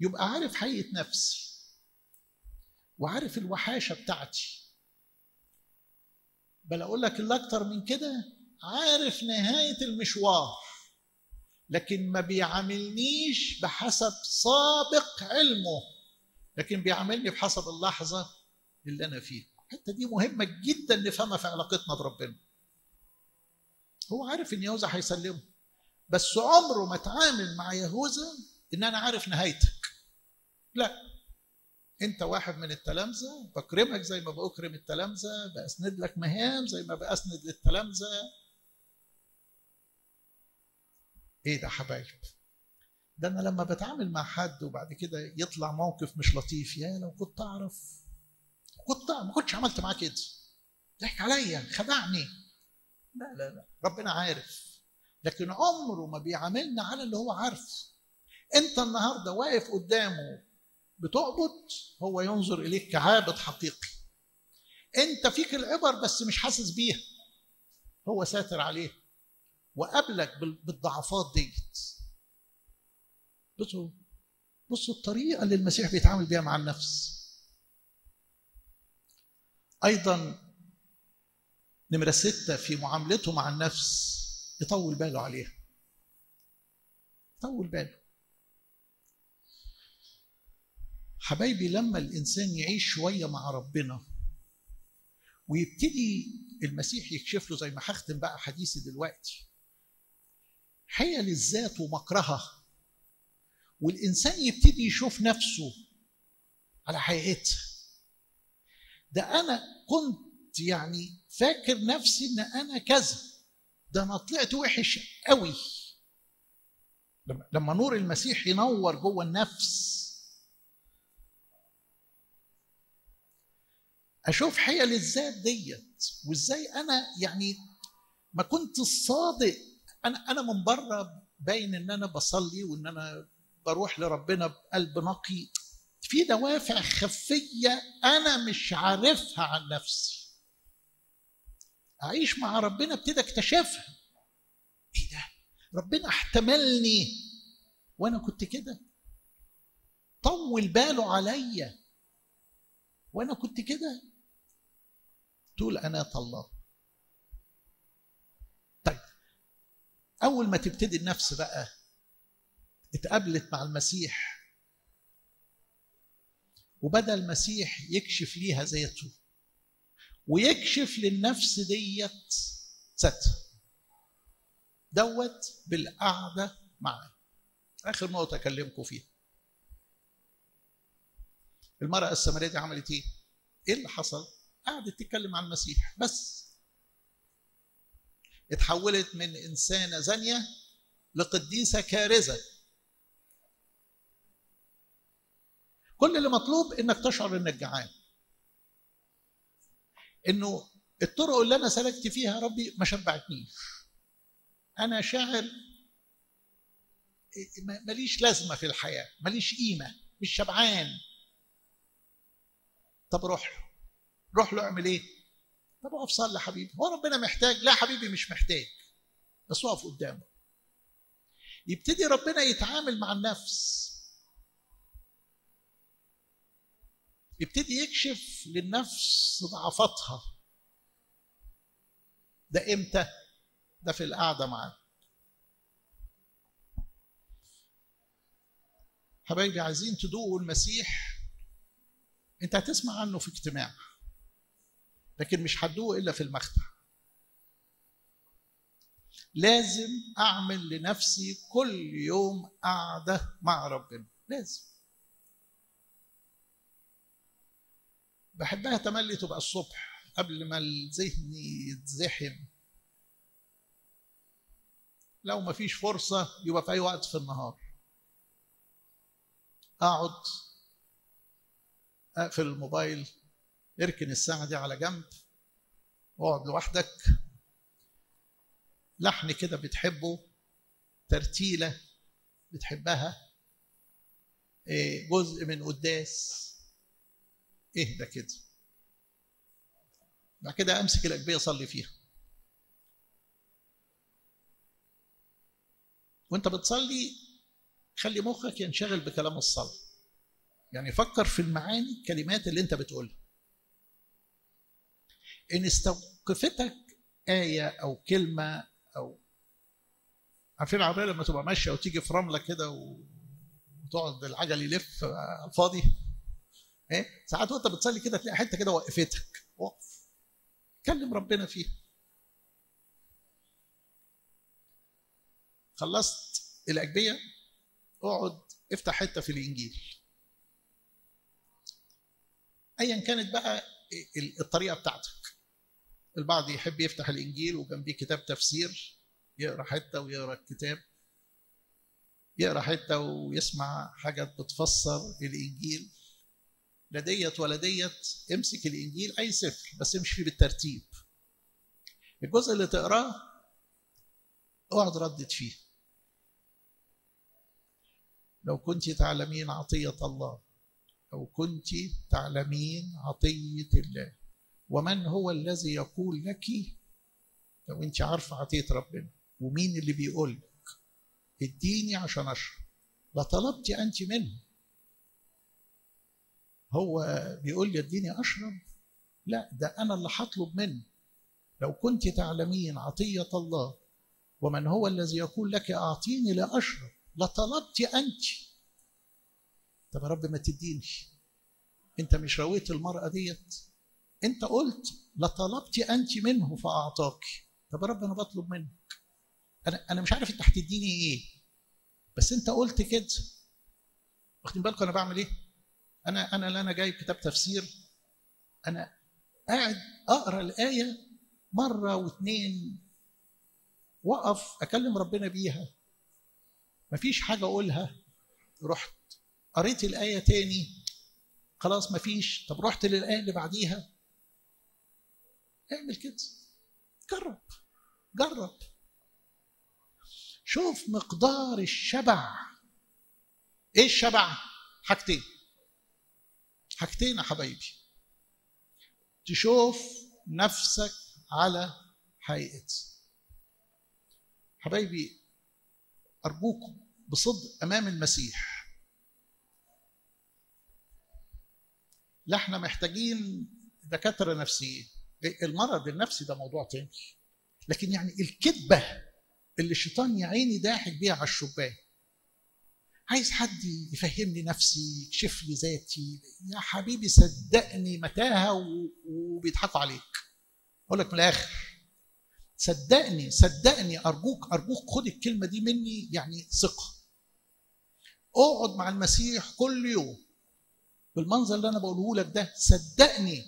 Speaker 1: يبقى عارف حقيقة نفسي وعارف الوحاشة بتاعتي. بل أقول لك اللي أكتر من كده عارف نهاية المشوار. لكن ما بيعاملنيش بحسب سابق علمه لكن بيعاملني بحسب اللحظة اللي أنا فيها. الحتة دي مهمة جدا نفهمها في علاقتنا بربنا. هو عارف إن يهوذا هيسلمه. بس عمره ما اتعامل مع يهوذا إن أنا عارف نهايتك. لا. أنت واحد من التلامذة بكرمك زي ما بأكرم التلامذة بأسند لك مهام زي ما بأسند للتلامذة. إيه ده حبايب؟ ده أنا لما بتعامل مع حد وبعد كده يطلع موقف مش لطيف يا لو كنت أعرف. كنت ما كنتش عملت معاه كده ضحك عليا خدعني. لا لا لا. ربنا عارف. لكن عمره ما بيعاملنا على اللي هو عارفه. انت النهارده واقف قدامه بتعبد هو ينظر إليك كعابد حقيقي. انت فيك العبر بس مش حاسس بيها. هو ساتر عليه وقابلك بالضعفات ديت. بصوا بصوا الطريقة اللي المسيح بيتعامل بيها مع النفس. أيضا نمرة ستة في معاملته مع النفس. يطول باله عليها. يطول باله. حبايبي لما الإنسان يعيش شوية مع ربنا ويبتدي المسيح يكشف له زي ما هختم بقى حديثي دلوقتي حيل الذات ومكرها والإنسان يبتدي يشوف نفسه على حقيقتها. ده أنا كنت يعني فاكر نفسي إن أنا كذا. ده أنا طلعت وحش قوي لما نور المسيح ينور جوه النفس. أشوف حيل الذات ديت وإزاي أنا يعني ما كنت الصادق أنا أنا من بره باين إن أنا بصلي وإن أنا بروح لربنا بقلب نقي. في دوافع خفية أنا مش عارفها عن نفسي. أعيش مع ربنا ابتدي اكتشفها إيه ده؟ ربنا احتملني وأنا كنت كده. طول باله عليا وأنا كنت كده. تقول أنا الله طيب أول ما تبتدي النفس بقى اتقابلت مع المسيح وبدا المسيح يكشف ليها ذاته ويكشف للنفس ديت ذاتها دوت بالقعدة معاه آخر نقطة أكلمكم فيها. المرأة السامريه دي عملت إيه؟ إيه اللي حصل؟ قعدت تتكلم عن المسيح بس. اتحولت من إنسانة زانية لقديسة كارزه كل اللي مطلوب إنك تشعر إنك جعان. إنه الطرق اللي أنا سلكت فيها ربي ما شبعتنيش. أنا شاعر ماليش لازمة في الحياة ماليش قيمة مش شبعان. طب روح له. روح له اعمل إيه؟ طب أقف صلي حبيبي. هو ربنا محتاج. لا حبيبي مش محتاج بس أقف قدامه. يبتدي ربنا يتعامل مع النفس. يبتدي يكشف للنفس ضعفاتها. ده إمتى؟ ده في القعدة معاه حبايبي عايزين تدوقوا المسيح. أنت هتسمع عنه في اجتماع لكن مش هتدوقه إلا في المخدع لازم أعمل لنفسي كل يوم قعدة مع ربنا. لازم. بحبها تملي تبقى الصبح قبل ما الذهن يتزحم. لو ما فيش فرصة يبقى في أي وقت في النهار. أقعد أقفل الموبايل اركن الساعة دي على جنب واقعد لوحدك. لحن كده بتحبه ترتيلة بتحبها جزء من قداس. اهدى كده. بعد كده امسك الاجبيه اصلي فيها. وانت بتصلي خلي مخك ينشغل بكلام الصلاة. يعني فكر في المعاني الكلمات اللي انت بتقولها. إن استوقفتك آية أو كلمة أو عارفين العربية لما تبقى ماشية وتيجي في رملة كده وتقعد العجل يلف على الفاضي؟ إيه؟ ساعات وأنت بتصلي كده تلاقي حتة كده وقفتك. وقف. كلم ربنا فيها. خلصت. الاجبيه اقعد. افتح حتة في الإنجيل. ايا كانت بقى الطريقة بتاعتك. البعض يحب يفتح الإنجيل وجنبيه كتاب تفسير يقرأ حتة ويقرأ الكتاب. يقرأ حتة ويسمع حاجات بتفسر الإنجيل. لا ديت ولا ديت امسك الإنجيل أي سفر بس امشي فيه بالترتيب. الجزء اللي تقراه أقعد ردد فيه. لو كنت تعلمين عطية الله أو كنت تعلمين عطية الله. ومن هو الذي يقول لك؟ لو أنت عارفة عطية ربنا. ومين اللي بيقول لك؟ اديني عشان أشرب لطلبت أنت منه. هو بيقول لي اديني اشرب لا ده أنا اللي هطلب منه. لو كنت تعلمين عطية الله ومن هو الذي يقول لك أعطيني لاشرب لطلبت أنت. طب يا رب ما تديني. أنت مش رويت المرأة ديت؟ أنت قلت لطلبت أنت منه فأعطاك. طب يا رب أنا بطلب منك. أنا أنا مش عارف أنت هتديني إيه. بس أنت قلت كده. واخدين بالكم أنا بعمل إيه؟ أنا أنا لا أنا جايب كتاب تفسير. أنا قاعد أقرأ الآية مرة واثنين وقف أكلم ربنا بيها. مفيش حاجة أقولها. رحت قريت الآية تاني. خلاص مفيش. طب رحت للآية اللي بعديها. اعمل كده. جرب. جرب. شوف مقدار الشبع. إيه الشبع؟ حاجتين. حاجتين يا حبايبي. تشوف نفسك على حقيقة حبايبي أرجوكم بصدق أمام المسيح. لا إحنا محتاجين دكاترة نفسيين. المرض النفسي ده موضوع تاني. لكن يعني الكذبة اللي الشيطان يا عيني ضاحك بيها على الشبان عايز حد يفهمني نفسي يكشف لي ذاتي. يا حبيبي صدقني متاهة وبيضحكوا عليك. أقول لك من الآخر صدقني صدقني أرجوك أرجوك خد الكلمة دي مني يعني ثقة. اقعد مع المسيح كل يوم. بالمنظر اللي أنا بقوله لك ده صدقني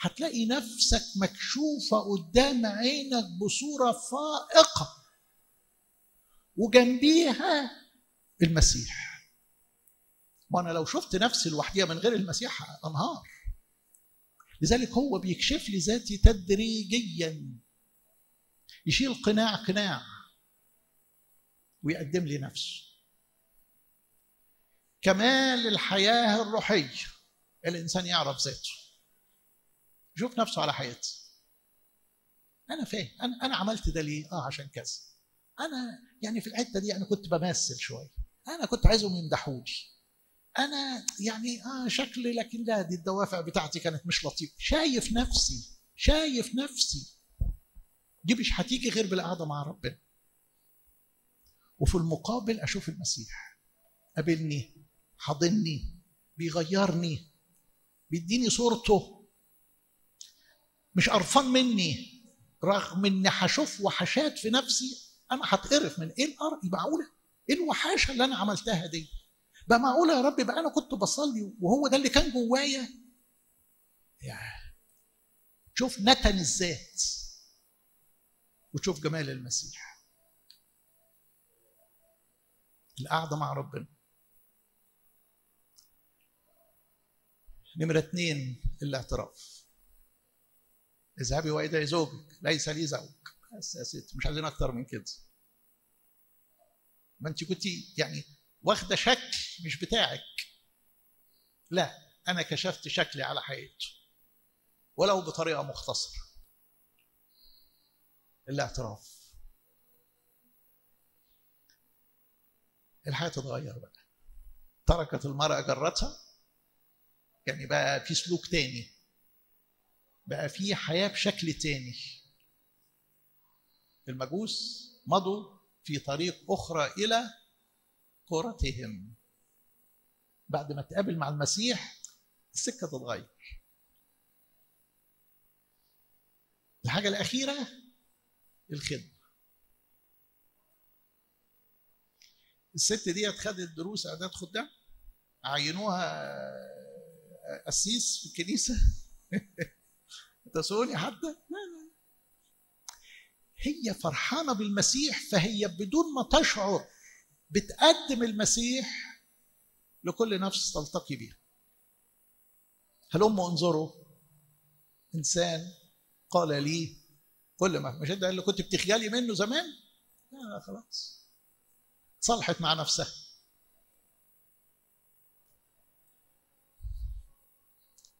Speaker 1: هتلاقي نفسك مكشوفة قدام عينك بصورة فائقة. وجنبيها المسيح. ما أنا لو شفت نفسي لوحديها من غير المسيح أنهار. لذلك هو بيكشف لي ذاتي تدريجيا. يشيل قناع قناع ويقدم لي نفسه. كمال الحياة الروحية الإنسان يعرف ذاته. يشوف نفسه على حياته أنا فاهم. أنا أنا عملت ده ليه؟ آه عشان كذا. أنا يعني في الحتة دي أنا كنت بمثل شوية. أنا كنت عايزهم يمدحوني. أنا يعني آه شكلي لكن لا دي الدوافع بتاعتي كانت مش لطيفة. شايف نفسي شايف نفسي. دي مش هتيجي غير بالقعدة مع ربنا. وفي المقابل أشوف المسيح. قابلني حاضني بيغيرني بيديني صورته. مش قرفان مني رغم إني هشوف وحشات في نفسي أنا هتقرف من إيه القرف؟ معقوله إيه الوحاشة اللي أنا عملتها دي؟ بقى معقوله يا رب؟ بقى أنا كنت بصلي وهو ده اللي كان جوايا. يعني شوف نتن الذات وتشوف جمال المسيح. القعدة مع ربنا. نمرة اثنين الاعتراف. اذهبي وإلى زوجك ليس لي زوج. بس يا ست مش عايزين أكتر من كده. ما أنت كنت يعني واخدة شكل مش بتاعك. لا أنا كشفت شكلي على حقيقته ولو بطريقة مختصرة. الاعتراف. الحياة تتغير بقى. تركت المرأة جرتها يعني بقى في سلوك تاني. بقى في حياة بشكل تاني. المجوس مضوا في طريق أخرى إلى كرتهم بعد ما تقابل مع المسيح السكة تتغير. الحاجة الأخيرة الخدمة. الست دي خدت دروس إعداد خدام عينوها قسيس في الكنيسة. تسألني حتى؟ لا لا. هي فرحانة بالمسيح فهي بدون ما تشعر بتقدم المسيح لكل نفس تلتقي بها هلم انظروا إنسان قال لي كل ما مش أنت اللي كنت بتخجلي منه زمان؟ لا لا خلاص. صلحت مع نفسها.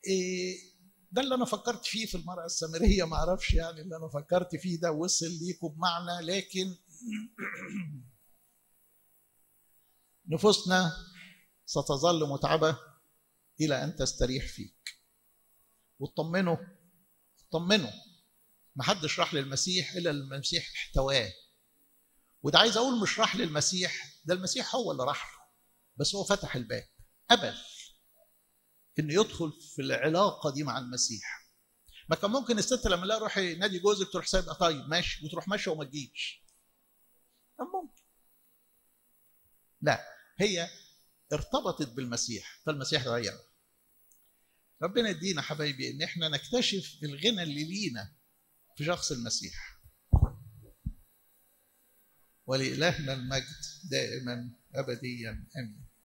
Speaker 1: إيه ده اللي أنا فكرت فيه في المرأة السامرية ما أعرفش يعني اللي أنا فكرت فيه ده وصل ليكم بمعنى لكن نفوسنا ستظل متعبة إلى أن تستريح فيك. وتطمنوا طمنوا ما حدش راح للمسيح إلا المسيح احتواه. وده عايز أقول مش راح للمسيح ده المسيح هو اللي راح له بس هو فتح الباب قبل. إنه يدخل في العلاقة دي مع المسيح. ما كان ممكن الست لما لا روحي نادي جوزك تروح سايبها طيب ماشي وتروح ماشيه وما تجيش. كان ممكن. لا هي ارتبطت بالمسيح فالمسيح غيرها ربنا يدينا حبايبي إن إحنا نكتشف الغنى اللي لينا في شخص المسيح. ولإلهنا المجد دائما ابديا آمين.